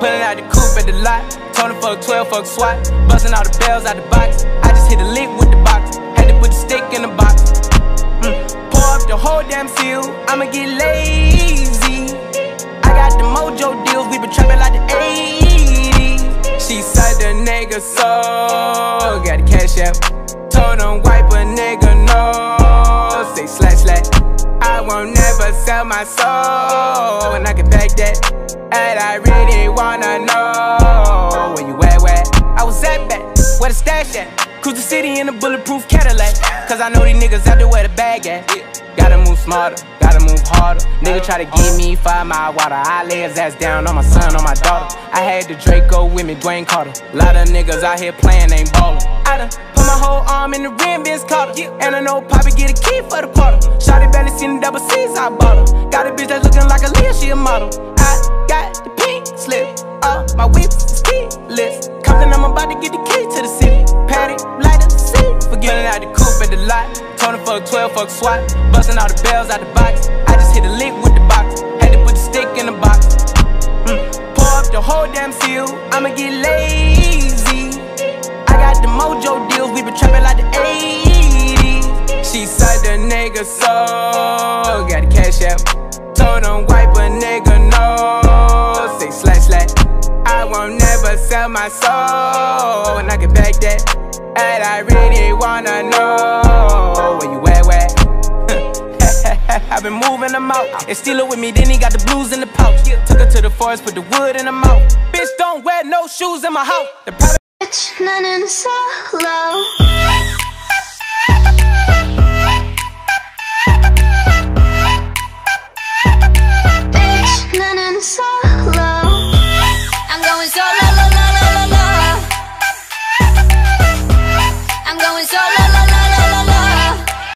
Pulling out the coupe at the lot. Him fuck 12, fuck SWAT. Busting all the bells out the box. I just hit a lick with the box. Had to put the stick in the box. Mm. Pour up the whole damn seal. I'ma get lazy. I won't never sell my soul. And I can back that. And I really wanna know where you at, where I was at back, where the stash at. Cruise the city in a bulletproof Cadillac. Cause I know these niggas out there where the bag at. Gotta move smarter, gotta move harder. Nigga try to give me five mile water. I lay his ass down on my son, on my daughter. I had the Draco with me, Dwayne Carter. Lot of niggas out here playing, ain't ballin'. Whole arm in the rim, Vince Carter. And I know Poppy get a key for the quarter. Shotty barely seen the double C's, I bought her. Got a bitch that's looking like a Leah, she a model. I got the pink slip, uh, my whips is keyless. Compton, I'm about to get the key to the city. Patty, light up the seat. Forgetting out the coupe at the lot. Him fuck 12, fuck SWAT. Busting all the bells out the box. I just hit a lick with the box. Had to put the stick in the box. Mm. Pour up the whole damn seal. I'ma get lazy. Trapping like the 80s. She said the nigga so. Got the cash out. Told him wipe a nigga no. Say slash slash. I won't never sell my soul. And I can back that. And I really wanna know where you at, where? I've been moving them out. And steal it with me, then he got the blues in the pouch. Took her to the forest, put the wood in her mouth. Bitch, don't wear no shoes in my house. Bitch, none in solo.